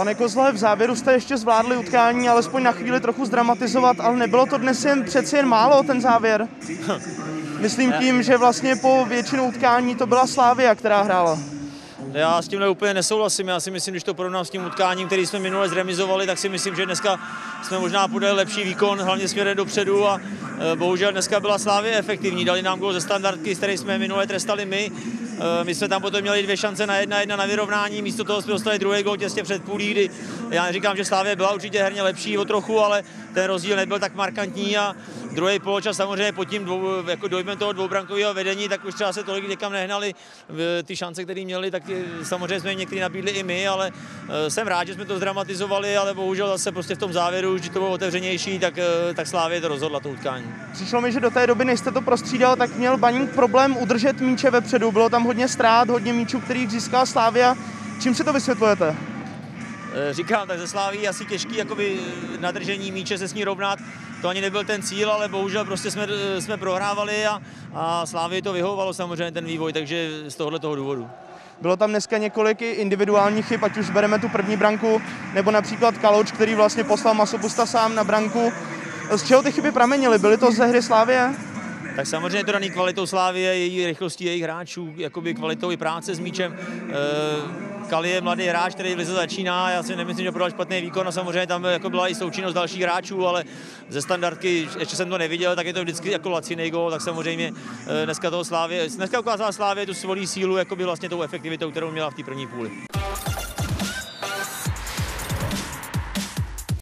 Pane Kozle, v závěru jste ještě zvládli utkání alespoň na chvíli trochu zdramatizovat, ale nebylo to dnes jen přeci jen málo, ten závěr? Myslím tím, že vlastně po většinu utkání to byla Slávia, která hrála. Já s tímhle úplně nesouhlasím. Já si myslím, když to porovnám s tím utkáním, který jsme minule zremizovali, tak si myslím, že dneska jsme možná podali lepší výkon, hlavně směrem dopředu a e, bohužel dneska byla Slávě efektivní. Dali nám gol ze standardky, z které jsme minule trestali my. E, My jsme tam potom měli dvě šance na jedna jedna na vyrovnání, místo toho jsme dostali druhý gol těsně před půlí, kdy já neříkám, že Slávě byla určitě herně lepší o trochu, ale ten rozdíl nebyl tak markantní a druhý poločas samozřejmě pod tím dvou, jako dojmem toho dvoubrankového vedení, tak už třeba se tolik někam nehnali ty šance, které měli, tak eh, samozřejmě jsme některý nabídli i my, ale eh, jsem rád, že jsme to zdramatizovali, ale bohužel zase prostě v tom závěru, že to bylo otevřenější, tak, eh, tak Slávě to rozhodla to utkání. Přišlo mi, že do té doby, než jste to prostřídal, tak měl Baník problém udržet míče vepředu. Bylo tam hodně ztrát, hodně míčů, kterých získal Slávia. Čím si to vysvětlujete? Eh, Říkám, tak ze Sláví asi těžký jakoby eh, nadržení míče se s ní rovnat. To ani nebyl ten cíl, ale bohužel prostě jsme, eh, jsme prohrávali a, a Slávii to vyhovovalo samozřejmě ten vývoj, takže z tohohle toho důvodu. Bylo tam dneska několik individuálních chyb, ať už bereme tu první branku, nebo například Kalouč, který vlastně poslal Masobusta sám na branku. Z čeho ty chyby pramenily? Byly to ze hry Slávie? Tak samozřejmě to daný kvalitou Slávie, její rychlostí jejich hráčů, jakoby kvalitou i práce s míčem. Eh, Kali je mladý hráč, který v lize začíná, já si nemyslím, že podal špatný výkon a samozřejmě tam jako byla i součinnost dalších hráčů, ale ze standardky, ještě jsem to neviděl, tak je to vždycky jako laciný gol, tak samozřejmě eh, dneska toho Slávě, dneska ukázala Slávě tu svoji sílu jakoby vlastně tou efektivitou, kterou měla v té první půli.